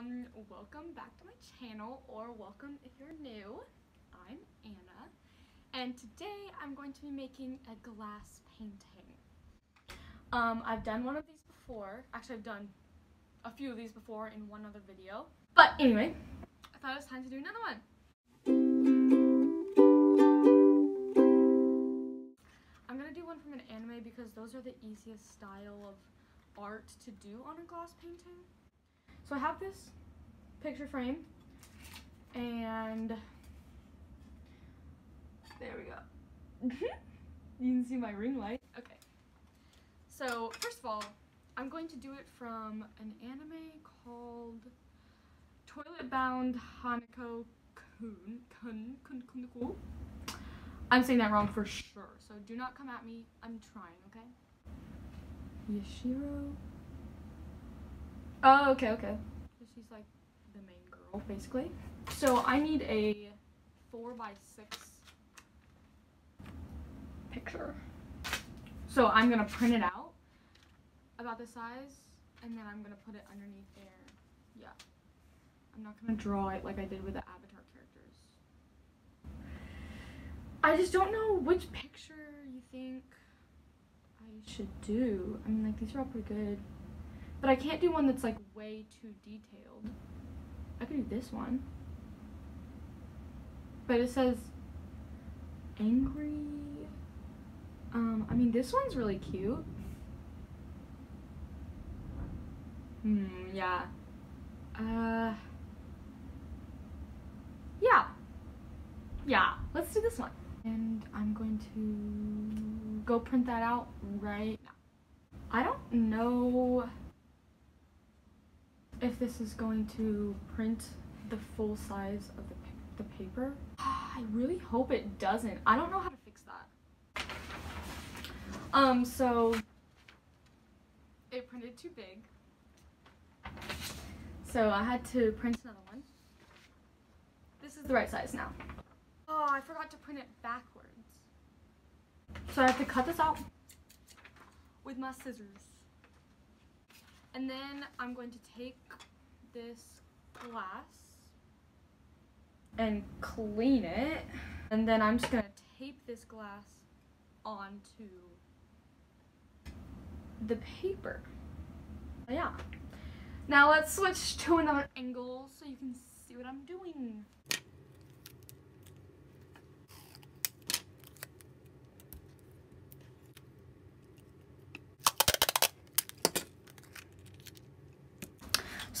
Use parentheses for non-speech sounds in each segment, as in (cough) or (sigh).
Um, welcome back to my channel, or welcome if you're new. I'm Anna, and today I'm going to be making a glass painting. Um, I've done one of these before. Actually, I've done a few of these before in one other video. But anyway, I thought it was time to do another one. I'm gonna do one from an anime because those are the easiest style of art to do on a glass painting. So I have this picture frame and there we go. Mm-hmm. you can see my ring light. Okay. So first of all, I'm going to do it from an anime called Toilet Bound Hanako Kun. Kun Kun Kun Kun. I'm saying that wrong for sure, so do not come at me. I'm trying, okay? Yashiro Oh, okay, okay. So she's like the main girl, basically. So I need a four by six picture. So I'm gonna print it out about the size, and then I'm gonna put it underneath there. Yeah. I'm not gonna draw it like I did with the avatar characters. I just don't know which picture you think I should do. I mean, like, these are all pretty good. But I can't do one that's like way too detailed. I could do this one. But it says angry. Um, I mean, this one's really cute. Hmm, yeah. Uh, yeah. Yeah, let's do this one. And I'm going to go print that out right now. I don't know if this is going to print the full size of the, the paper. (sighs) I really hope it doesn't. I don't know how to fix that. Um, so it printed too big. So I had to print another one. This is the right size now. Oh, I forgot to print it backwards. So I have to cut this out with my scissors. And then I'm going to take this glass and clean it. And then I'm just going to tape this glass onto the paper. Yeah. Now let's switch to another angle so you can see what I'm doing.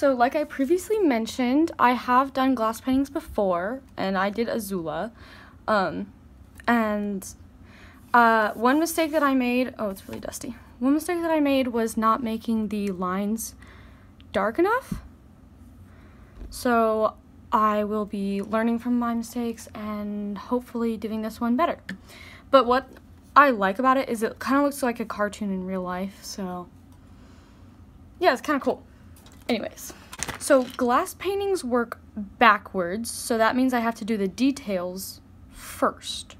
So like I previously mentioned, I have done glass paintings before, and I did Azula. Um, and uh, one mistake that I made, oh, it's really dusty. One mistake that I made was not making the lines dark enough. So I will be learning from my mistakes and hopefully doing this one better. But what I like about it is it kind of looks like a cartoon in real life, so yeah, it's kind of cool. Anyways, so glass paintings work backwards, so that means I have to do the details first.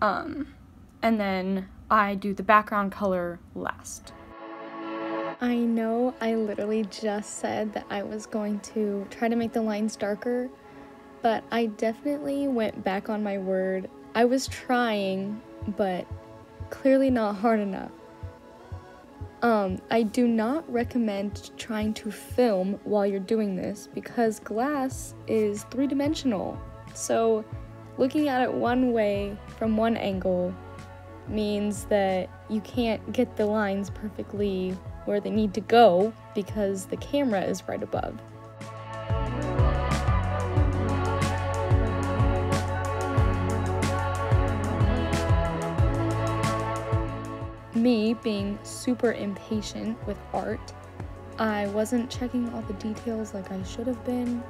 Um, and then I do the background color last. I know I literally just said that I was going to try to make the lines darker, but I definitely went back on my word. I was trying, but clearly not hard enough. Um, I do not recommend trying to film while you're doing this because glass is three dimensional. So, looking at it one way from one angle means that you can't get the lines perfectly where they need to go because the camera is right above. Me being super impatient with art, I wasn't checking all the details like I should have been,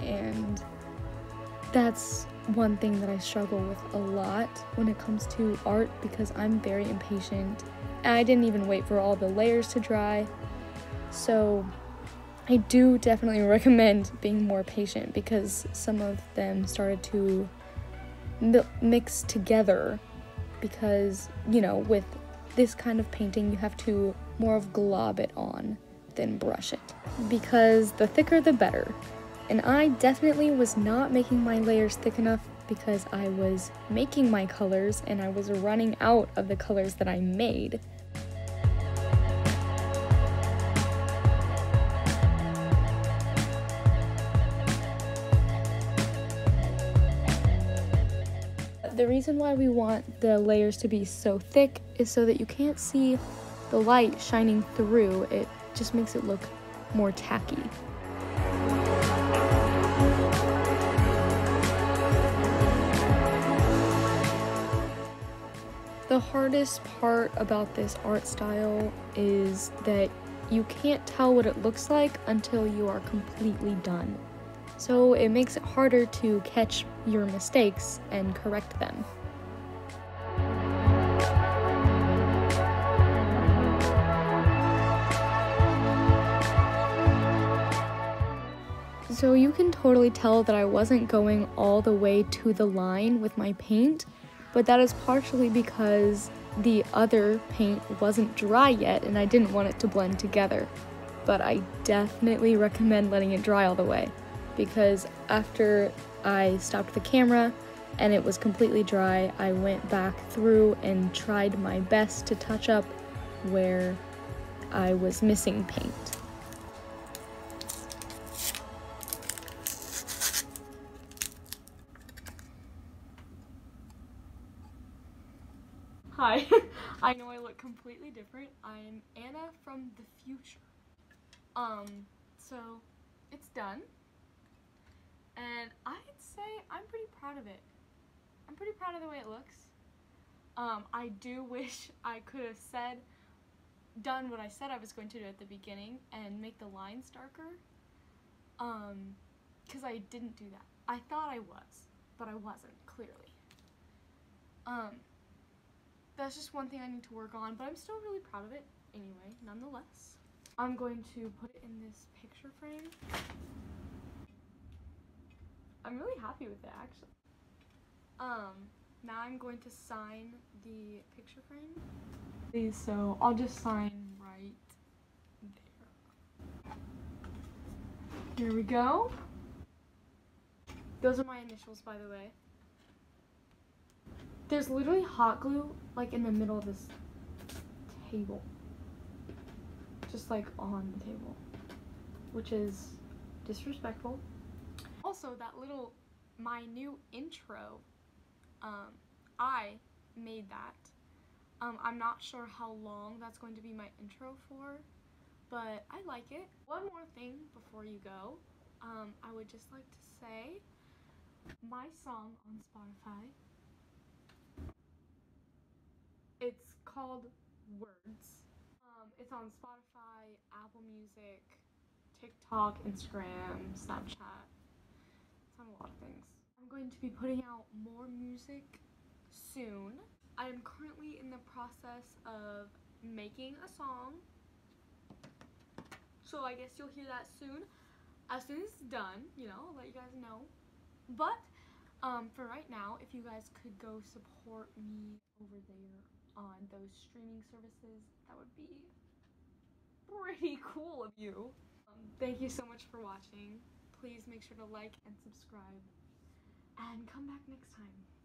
and that's one thing that I struggle with a lot when it comes to art because I'm very impatient. I didn't even wait for all the layers to dry. So I do definitely (laughs) recommend being more patient because some of them started to mix together because, you know, with this kind of painting, you have to more of glob it on. than brush it because the thicker the better. And I definitely was not making my layers thick enough because I was making my colors and I was running out of the colors that I made. The reason why we want the layers to be so thick is so that you can't see the light shining through. It just makes it look more tacky. The hardest part about this art style is that you can't tell what it looks like until you are completely done. So it makes it harder to catch your mistakes and correct them. So you can totally tell that I wasn't going all the way to the line with my paint, but that is partially because the other paint wasn't dry yet and I didn't want it to blend together. But I definitely recommend letting it dry all the way because after I stopped the camera and it was completely dry, I went back through and tried my best to touch up where I was missing paint. Hi, (laughs) I know I look completely different. I'm Anna from the future. Um, so it's done. And I'd say I'm pretty proud of it. I'm pretty proud of the way it looks. Um, I do (laughs) wish I could have said, done what I said I was going to do at the beginning and make the lines darker. Um, because I didn't do that. I thought I was, but I wasn't, clearly. Um, that's just one thing I need to work on, but I'm still really proud of it anyway, nonetheless. I'm going to put it in this picture frame. I'm really happy with it actually. Um, now I'm going to sign the picture frame. Please, So I'll just sign right there. Here we go. Those are my initials, by the way. There's literally hot glue like in the middle of this table. Just like on the table. Which is disrespectful. Also, that little, my new intro, um, I made that. Um, I'm not sure how long that's going to be my intro for, but I like it. One more thing before you go, um, I would just like to say my song on Spotify it's called Words. Um, it's on Spotify, Apple Music, TikTok, Instagram, Snapchat. A lot of things. I'm going to be putting out more music soon. I am currently in the process of making a song. So I guess you'll hear that soon. As soon as it's done, you know, I'll let you guys know. But um, for right now, if you guys could go support me over there on those streaming services, that would be pretty cool of you. Um, thank you so much for watching. Please make sure to like and subscribe and come back next time.